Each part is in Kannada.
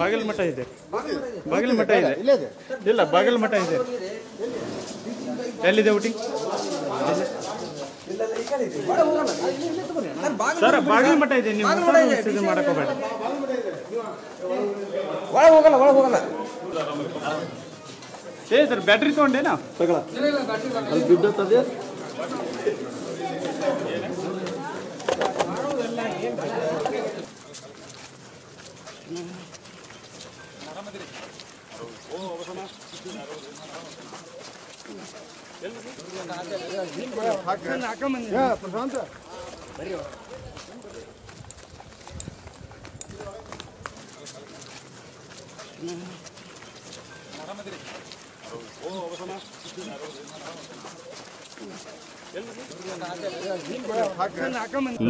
ಮಾಡಕ್ ಮಠ ಇದೆ. ಇದೆ ಬಾಗಿಲಮಠ ಇದೆ. ಇಲ್ಲ ಬಾಗಿಲಮಠ ಇದೆ. ಎಲ್ಲಿದೆ ಊಟಿ? ಸರ್ ಬಾಗಿಲಮಠ ಇದೆ. ನೀವು ಇದು ವಿಸರ್ಜನೆ ಮಾಡಕ್ ಹೋಗ್ಬೇಡಿ. ಒಳಗೆ ಹೋಗಲ್ಲ ಒಳಗೆ ಹೋಗಲ್ಲ. ಏ ಸರ್ ಬ್ಯಾಟ್ರಿ ತಗೊಂಡೇನಾ? ಅಲ್ಲಿ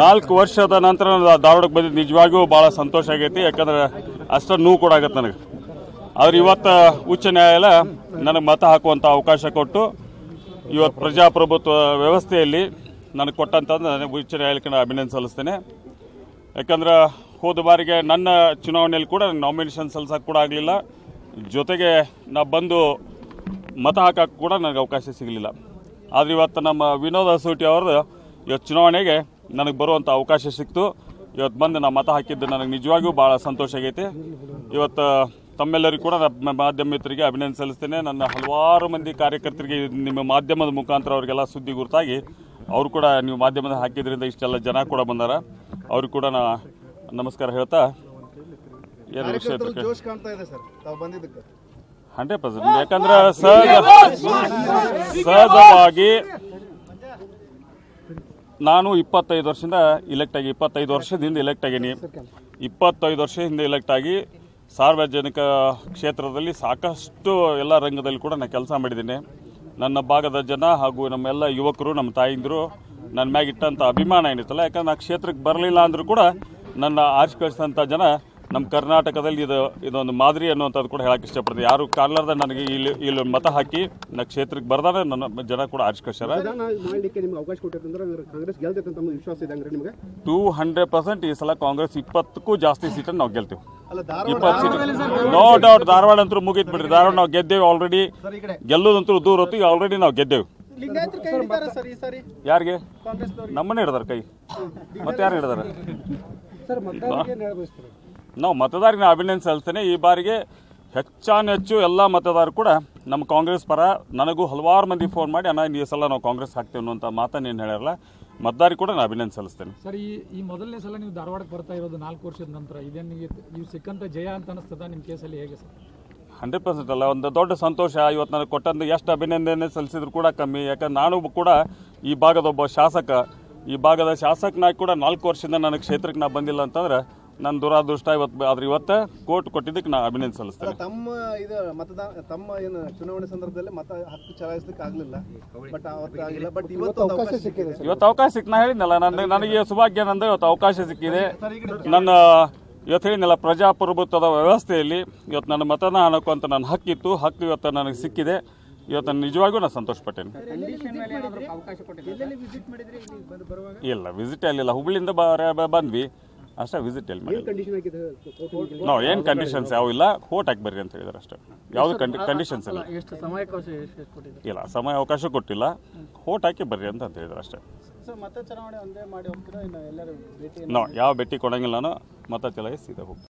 ನಾಲ್ಕು ವರ್ಷದ ನಂತರ ಧಾರವಾಡಕ್ಕೆ ಬಂದಿದ್ದು. ನಿಜವಾಗಿಯೂ ಭಾಳ ಸಂತೋಷ ಆಗೈತಿ. ಯಾಕಂದ್ರೆ ಅಷ್ಟ ನೋವು ಕೂಡ ಆಗತ್ತೆ ನನಗೆ. ಆದ್ರೆ ಇವತ್ತು ಉಚ್ಚ ನ್ಯಾಯಾಲಯ ನನಗೆ ಮತ ಹಾಕುವಂಥ ಅವಕಾಶ ಕೊಟ್ಟು ಇವತ್ತು ಪ್ರಜಾಪ್ರಭುತ್ವ ವ್ಯವಸ್ಥೆಯಲ್ಲಿ ನನಗೆ ಕೊಟ್ಟಂತ ನನಗೆ ಉಚ್ಚ ನ್ಯಾಯಾಲಯಕ್ಕೆ ಅಭಿನಂದನೆ ಸಲ್ಲಿಸ್ತೇನೆ. ಯಾಕಂದ್ರೆ ಹೋದ ಬಾರಿಗೆ ನನ್ನ ಚುನಾವಣೆಯಲ್ಲಿ ಕೂಡ ನಾಮಿನೇಷನ್ ಸಲ್ಲಿಸೋಕೆ ಕೂಡ ಆಗಲಿಲ್ಲ. ಜೊತೆಗೆ ನಾ ಬಂದು ಮತ ಹಾಕೋಕೆ ಕೂಡ ನನಗೆ ಅವಕಾಶ ಸಿಗಲಿಲ್ಲ. ಆದರೆ ಇವತ್ತು ನಮ್ಮ ವಿನೋದ್ ಅಸೋಟಿ ಅವ್ರದ್ದು ಇವತ್ತು ಚುನಾವಣೆಗೆ ನನಗೆ ಬರುವಂಥ ಅವಕಾಶ ಸಿಕ್ತು. ಇವತ್ತು ಬಂದು ನಾ ಮತ ಹಾಕಿದ್ದು ನನಗೆ ನಿಜವಾಗಿಯೂ ಭಾಳ ಸಂತೋಷ ಆಗೈತಿ. ಇವತ್ತು ತಮ್ಮೆಲ್ಲರಿಗೂ ಕೂಡ ಮಾಧ್ಯಮ ಮಿತ್ರರಿಗೆ ಅಭಿನಂದನೆ ಸಲ್ಲಿಸ್ತೇನೆ. ನನ್ನ ಹಲವಾರು ಮಂದಿ ಕಾರ್ಯಕರ್ತರಿಗೆ ನಿಮ್ಮ ಮಾಧ್ಯಮದ ಮುಖಾಂತರ ಅವರಿಗೆಲ್ಲ ಸುದ್ದಿ ಗುರುತಾಗಿ ಅವರು ಕೂಡ ನೀವು ಮಾಧ್ಯಮದ ಹಾಕಿದ್ರಿಂದ ಇಷ್ಟೆಲ್ಲ ಜನ ಕೂಡ ಬಂದಾರ. ಅವ್ರಿಗೆ ಕೂಡ ನಾ ನಮಸ್ಕಾರ ಹೇಳ್ತಾ ಎರಡು ವಿಷಯ ಹಂಡ್ರೆಡ್ ಪರ್ಸೆಂಟ್. ಯಾಕಂದ್ರೆ ಸಹಜ ಸಹಜವಾಗಿ ನಾನು ಇಪ್ಪತ್ತೈದು ವರ್ಷದಿಂದ ಇಲೆಕ್ಟ್ ಆಗಿ ಇಪ್ಪತ್ತೈದು ವರ್ಷದಿಂದ ಇಲೆಕ್ಟ್ ಆಗೀನಿ ಇಪ್ಪತ್ತೈದು ವರ್ಷ ಹಿಂದೆ ಇಲೆಕ್ಟ್ ಆಗಿ ಸಾರ್ವಜನಿಕ ಕ್ಷೇತ್ರದಲ್ಲಿ ಸಾಕಷ್ಟು ಎಲ್ಲ ರಂಗದಲ್ಲಿ ಕೂಡ ನಾನು ಕೆಲಸ ಮಾಡಿದ್ದೀನಿ. ನನ್ನ ಭಾಗದ ಜನ ಹಾಗೂ ನಮ್ಮೆಲ್ಲ ಯುವಕರು ನಮ್ಮ ತಾಯಿಂದರು ನನ್ನ ಮ್ಯಾಗ ಇಟ್ಟಂಥ ಅಭಿಮಾನ ಏನಿತ್ತಲ್ಲ ಯಾಕಂದ್ರೆ ನಾ ಕ್ಷೇತ್ರಕ್ಕೆ ಬರಲಿಲ್ಲ ಅಂದರೂ ಕೂಡ ನನ್ನ ಆವಿಷ್ಕರಿಸಿದಂಥ ಜನ ನಮ್ಮ ಕರ್ನಾಟಕದಲ್ಲಿ ಇದು ಇದೊಂದು ಮಾದರಿ ಅನ್ನುವಂಥದ್ದು ಕೂಡ ಹೇಳಕ್ಕೆ ಇಷ್ಟಪಡ್ತೀನಿ. ಯಾರು ಕಾರ್ಲಾರ್ದ ನನಗೆ ಇಲ್ಲಿ ಇಲ್ಲಿ ಮತ ಹಾಕಿ ನಾ ಕ್ಷೇತ್ರಕ್ಕೆ ಬರ್ದಾರೆ ನನ್ನ ಜನ ಕೂಡ ನಿಮ್ಗೆ? ಟೂ ಹಂಡ್ರೆಡ್ ಪರ್ಸೆಂಟ್ ಈ ಸಲ ಕಾಂಗ್ರೆಸ್ ಇಪ್ಪತ್ತಕ್ಕೂ ಜಾಸ್ತಿ ಸೀಟನ್ನು ನಾವು ಗೆಲ್ತೀವಿ. ನೋ ಡೌಟ್ ಧಾರವಾಡ ಅಂತೂ ಮುಗಿತ್ ಬಿಡ್ರಿ ಧಾರವಾಡ ನಾವು ಗೆದ್ದೇವೆ ಆಲ್ರೆಡಿ ಗೆಲ್ಲೋದಂತೂ ದೂರ ಹೊತ್ತು ಆಲ್ರೆಡಿ ನಾವು ಗೆದ್ದೇವೆ. ಲಿಂಗಾಯತರು ಕೈ ಹಿಡಿತಾರೆ ಸರ್ ಈ ಸಾರಿ? ಯಾರಿಗೆ? ನಮ್ಮನ್ನೇ ಹಿಡ್ದಾರ ಕೈ. ಮತ್ತೆ ಯಾರು ಹಿಡ್ದಾರ ನಾವು ಮತದಾರಿಗೆ ನಾನು ಅಭಿನಂದನೆ ಸಲ್ಲಿಸ್ತೇನೆ. ಈ ಬಾರಿಗೆ ಹೆಚ್ಚಾನೆಚ್ಚು ಎಲ್ಲ ಮತದಾರರು ಕೂಡ ನಮ್ಮ ಕಾಂಗ್ರೆಸ್ ಪರ ನನಗೂ ಹಲವಾರು ಮಂದಿ ಫೋನ್ ಮಾಡಿ ಅಣ್ಣ ಈ ಸಲ ನಾವು ಕಾಂಗ್ರೆಸ್ ಹಾಕ್ತೇವೆ ಅನ್ನುವಂಥ ಮಾತನ್ನು ಏನು ಮತದಾರಿಗೆ ಕೂಡ ನಾನು ಅಭಿನಂದನೆ ಸಲ್ಲಿಸ್ತೇನೆ. ಸರ್ ಈ ಈ ಮೊದಲನೇ ಸಲ ನೀವು ಧಾರವಾಡಕ್ಕೆ ಬರ್ತಾ ಇರೋದು ನಾಲ್ಕು ವರ್ಷದ ನಂತರ ನಿಮಗೆ ನೀವು ಸಿಕ್ಕಂತ ಜಯ ಅಂತ ಅನಿಸ್ತದ ನಿಮ್ಮ ಕೇಸಲ್ಲಿ ಹೇಗೆ ಸರ್? ಹಂಡ್ರೆಡ್ ಪರ್ಸೆಂಟ್ ಅಲ್ಲ ಒಂದು ದೊಡ್ಡ ಸಂತೋಷ ಇವತ್ತು ನನಗೆ ಕೊಟ್ಟಂದು ಎಷ್ಟು ಅಭಿನಂದನೆ ಸಲ್ಲಿಸಿದ್ರು ಕೂಡ ಕಮ್ಮಿ. ಯಾಕಂದ್ರೆ ನಾನು ಕೂಡ ಈ ಭಾಗದ ಒಬ್ಬ ಶಾಸಕ ಈ ಭಾಗದ ಶಾಸಕನಾಗಿ ಕೂಡ ನಾಲ್ಕು ವರ್ಷದಿಂದ ನನಗೆ ಕ್ಷೇತ್ರಕ್ಕೆ ನಾನು ಬಂದಿಲ್ಲ ಅಂತಂದ್ರೆ ನನ್ನ ದುರಾದೃಷ್ಟ ಇವತ್ತು ಆದ್ರೆ ಇವತ್ತು ಕೋರ್ಟ್ ಕೊಟ್ಟಿದ್ದಕ್ಕೆ ನಾ ಅಭಿನಂದನೆ ಸಲ್ಲಿಸ್ತೇನೆ. ತಮ್ಮ ಇದು ಮತದಾನ ತಮ್ಮ ಏನು ಚುನಾವಣೆ ಸಂದರ್ಭದಲ್ಲಿ ಮತ ಹಕ್ಕು ಚಲಾಯಿಸಲಿಕ್ಕೆ ಆಗಲಿಲ್ಲ. ಬಟ್ ಅವತ್ತು ಆಗಿಲ್ಲ. ಬಟ್ ಇವತ್ತು ಒಂದು ಅವಕಾಶ ಸಿಕ್ಕಿದೆ ಇವತ್ತು ಅವಕಾಶ ಸಿಕ್ಕ ನಾ ಹೇಳಿದ್ನಲ್ಲ ನನಗೆ ನನಗೆ ಸೌಭಾಗ್ಯ ನಂದು ಇವತ್ತು ಅವಕಾಶ ಸಿಕ್ಕಿದೆ. ನನ್ನ ಇವತ್ತು ಹೇಳಿದ್ನಲ್ಲ ಪ್ರಜಾಪ್ರಭುತ್ವದ ವ್ಯವಸ್ಥೆಯಲ್ಲಿ ಇವತ್ತು ನನ್ನ ಮತದಾನ ಅನ್ನೋಕ್ಕಂತ ನನ್ನ ಹಕ್ಕಿತ್ತು ಹಕ್ಕು ಇವತ್ತು ನನಗೆ ಸಿಕ್ಕಿದೆ. ಇವತ್ತು ನಾನು ನಿಜವಾಗಿಯೂ ನಾನು ಸಂತೋಷ ಪಟ್ಟೇನೆ ಇಲ್ಲ ವಿಸಿಟ್ ಅಲ್ಲಿಲ್ಲ ಹುಬ್ಳಿಯಿಂದ ಬಂದ್ವಿ. ಅಷ್ಟೇ ವಿಸಿಟ್ ಎಲ್ಲಿ ಮಾಡಿ ನಾವು ಏನು ಕಂಡೀಷನ್ಸ್ ಯಾವ ಇಲ್ಲ ಕೋರ್ಟ್ ಹಾಕಿ ಬರ್ರಿ ಅಂತ ಹೇಳಿದಾರೆ ಅಷ್ಟೇ. ಯಾವುದು ಕಂಡೀಷನ್ಸ್ ಇಲ್ಲ. ಇಲ್ಲ ಸಮಯ ಅವಕಾಶ ಕೊಟ್ಟಿಲ್ಲ. ಕೋರ್ಟ್ ಹಾಕಿ ಬರ್ರಿ ಅಂತ ಅಂತ ಹೇಳಿದಾರೆ ಅಷ್ಟೇ. ನಾವು ಯಾವ ಭೇಟಿ ಕೊಡಂಗಿಲ್ಲ ನಾನು ಮತ ಚಲಾಯಿಸಿ ಸೀದಾ ಹೋಗ್ತೀನಿ